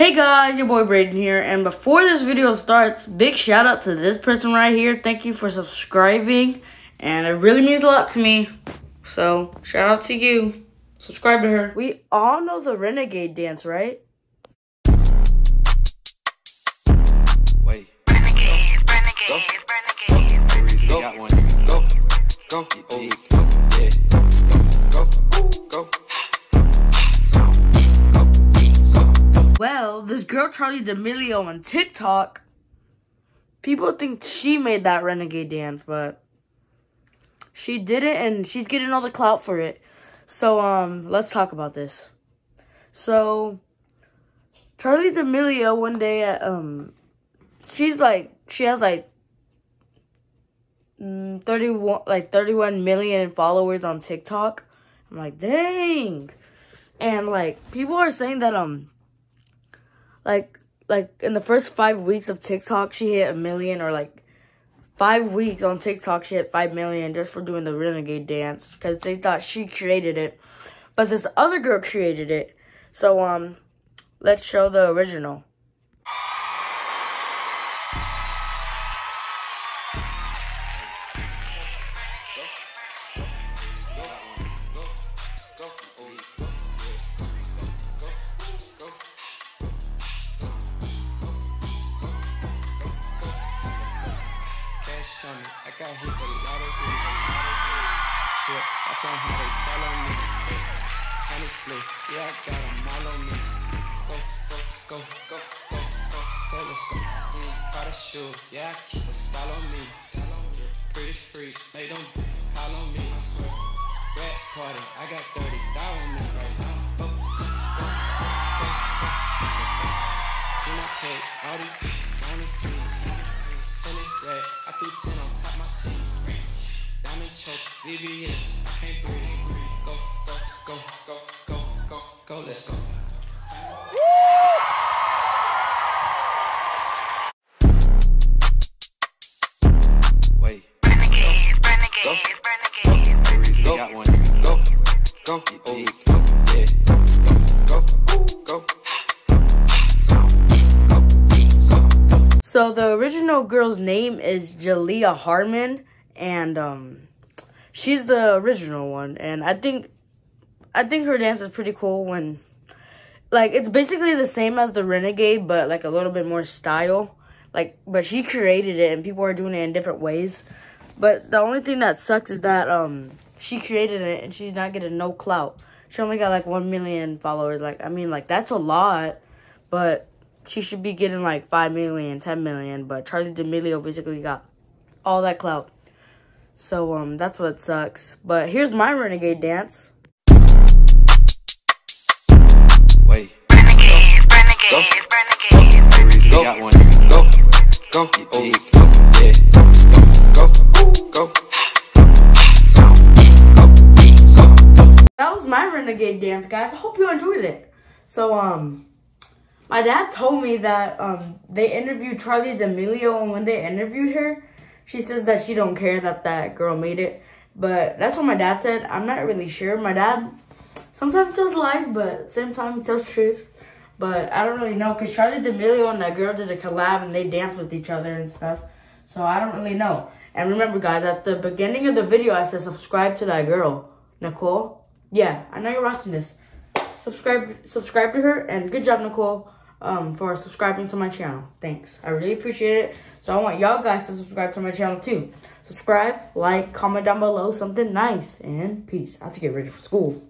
Hey guys, your boy Brayden here, and before this video starts, big shout out to this person right here. Thank you for subscribing, and it really means a lot to me. So, shout out to you. Subscribe to her. We all know the Renegade dance, right? Wait. Renegade, renegade, renegade. Go. Got one. Go. Go. Oh, go. Yeah. Go. Go. Go. Girl Charli D'Amelio on TikTok, people think she made that Renegade dance, but she didn't, and she's getting all the clout for it. So, um, let's talk about this. So, Charli D'Amelio one day um, she's like, she has like, mm, 31, like 31 million followers on TikTok. I'm like, dang. And like, people are saying that, um, like like in the first five weeks of TikTok, she hit a million or like five weeks on TikTok, she hit five million just for doing the renegade dance because they thought she created it, but this other girl created it. So um, let's show the original. Cash on. I got hit with a lot of weed. Trip. Watch on how they follow me. Honey split. Yeah, I got them all on me. Go, go, go, go, go, go, go, let's go. Prada shoe. Yeah, I keep a style on me. Pretty freaks. Make them Diamond choke, VVS, can't breathe. Go, go, go, go, go, go, go, let's go. Wait. Renegade, Go. renegade, renegade. Go. Got one. Go. Go. Oh, go. Yeah. Go. Go. Go. So the original girl's name is Jalaiah Harmon, and um, she's the original one. And I think, I think her dance is pretty cool. When, like, it's basically the same as the Renegade, but like a little bit more style. Like, but she created it, and people are doing it in different ways. But the only thing that sucks is that um, she created it, and she's not getting no clout. She only got like one million followers. Like, I mean, like that's a lot, but she should be getting like 5 million, 10 million, but Charli D'Amelio basically got all that clout. So, um, that's what sucks. But here's my renegade dance. Wait. Renegade, renegade, renegade. Go. Got one. Go. Go. Oh, go. Yeah. Go. Go. Go. That was my renegade dance, guys. I hope you enjoyed it. So, um, my dad told me that, um, they interviewed Charli D'Amelio, and when they interviewed her, she says that she don't care that that girl made it. But that's what my dad said. I'm not really sure. My dad sometimes tells lies, but same time, he tells truth. But I don't really know, because Charli D'Amelio and that girl did a collab, and they danced with each other and stuff. So I don't really know. And remember, guys, at the beginning of the video, I said subscribe to that girl, Nicole. Yeah, I know you're watching this. Subscribe, subscribe to her, and good job, Nicole, um, for subscribing to my channel. Thanks, I really appreciate it. So I want y'all guys to subscribe to my channel too. Subscribe, like, comment down below something nice, and peace. I have to get ready for school.